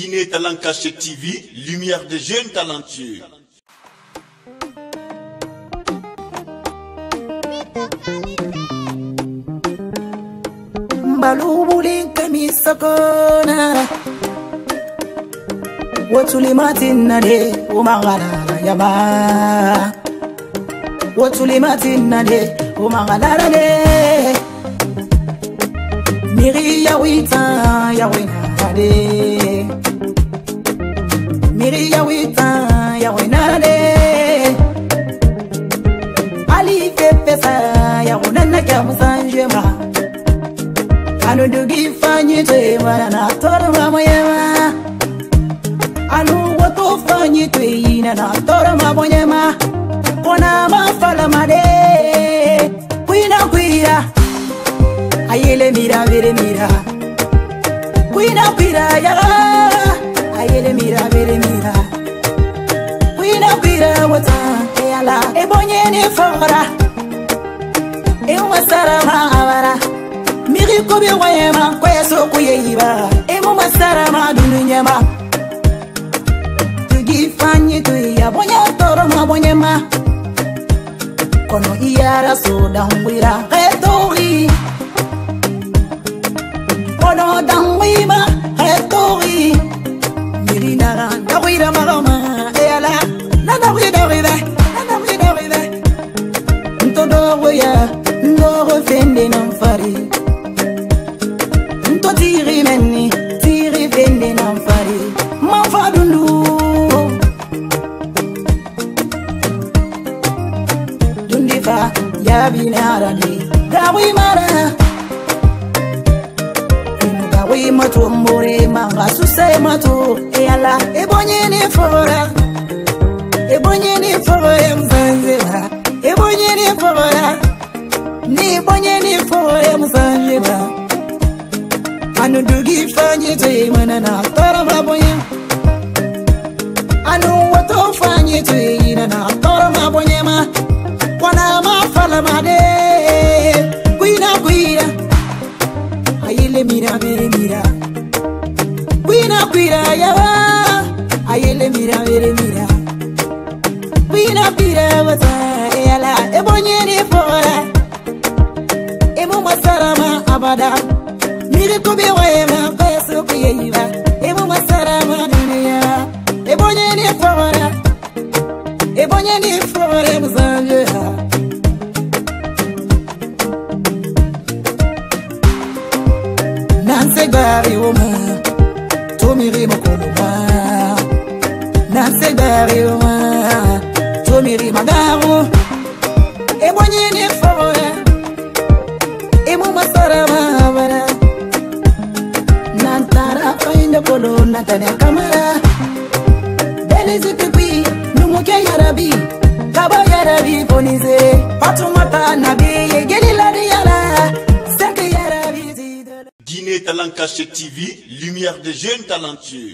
Guinée Talent Caché TV, lumière de jeunes talentueux. O kamisakona au na de umagalala yaba watulimatin na de umagalala de miri yawita yawinade miri yawita yawenane alifefesa yaunanakamusanjema anudugifanyitwewananatoramamoyema anuwotufanyitweinanatoramamoyema kunamafalamade kwina kwira ayele mira vere mira kwina kwira yaga ayele mira vere sewota eyala ebonyeni fora ewasara maabara miki kobi wayema koyaso kuyeyiba emumasara ma dundu nyema tugi fanyi tuya bonya toro ma bonyema kono iyara sudan wira etoi ka yabi ne arani gawi mara gawi mato mbore ma ga su sai mato e ala e bonye ne fora e bonye ne fora mbanze ha e bonye ne fora ni bonye ne fora mbanze ha anu dugi fanyi te manana tara ma bonye ne mira mere mira Wina pira yawa ayele mira mira. mira Wina pira wata yala ebonye ni fora Emo masarama abada Mire kobe wa bariwoma tomiri mokoloma na se bariwoma tomiri magaro ebonyini foroya emomasara mabara na ntara fainde bolo na tani ya kamara belizipipi numoke yarabi kabo yarabi ponize patumata na bi yegelilari Talencache TV, lumière des jeunes talentueux.